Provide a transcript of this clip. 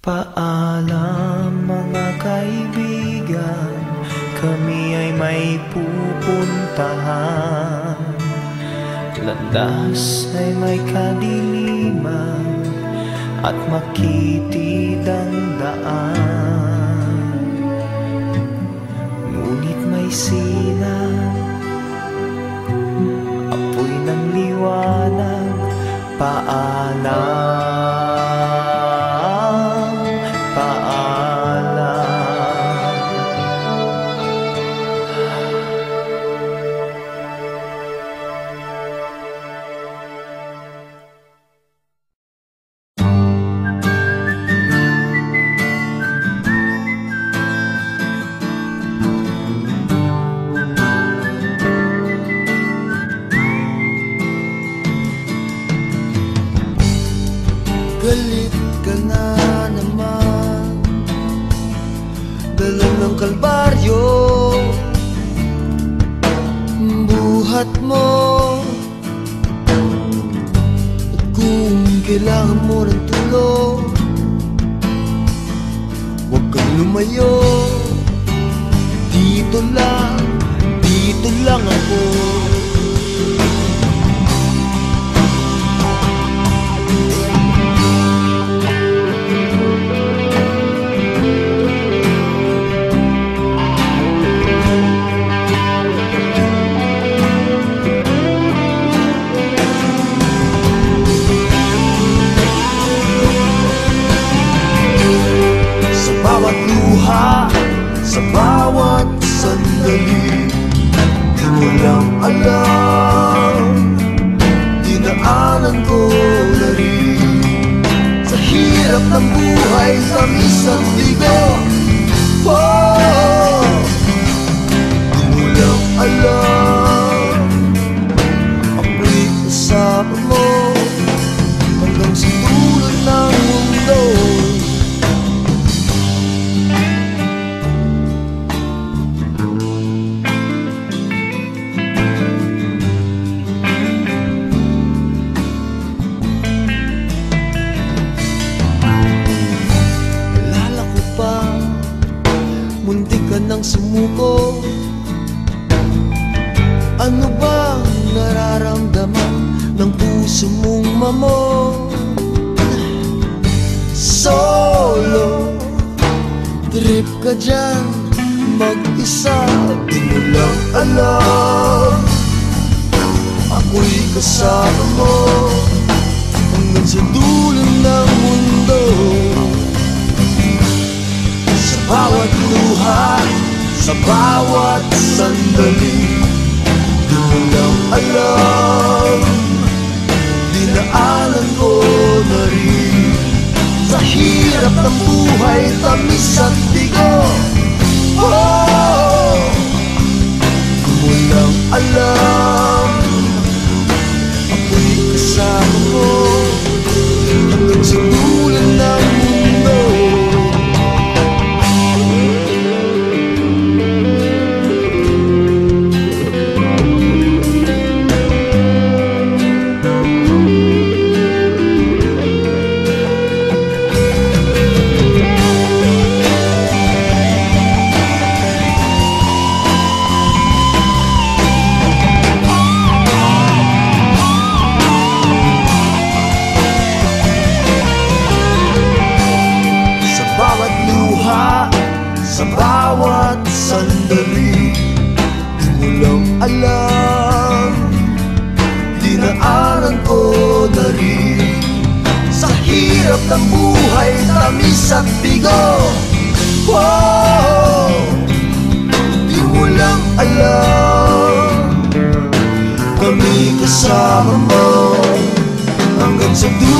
Paalam mga kaibigan, kami ay may pupuntahan. Landas ay may kadiliman at makitid ang daan. Ngunit may sila, apoy ng liwanag, paalam. dalan ng kalbaryo. Buhat mo. At kung kailangan mo ng tulong Huwag kang lumayo. Dito lang, dito lang ako. sa bawat sandali. Walang alam, dinaanan ko Muntik ka nang sumuko Ano ba nararamdaman ng puso mong mamo? Solo Trip ka dyan Mag-isa Di mo lang alam Ako'y kasama mo Hanggang sa dulo Sa bawat sandali. Kulang alam Dinaanan ko na rin. Sa hirap ng buhay Tamis at bigat sa bawat sandali. Di mo lang alam. Dinaanan ko na rin Sa hirap ng buhay, tamis at bigo. Wow! Di mo lang alam. Kami kasama mo Hanggang sa dulo.